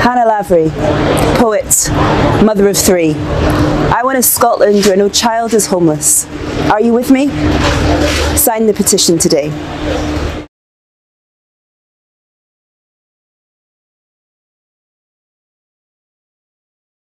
Hannah Lavery, poet, mother of three. I want a Scotland where no child is homeless. Are you with me? Sign the petition today.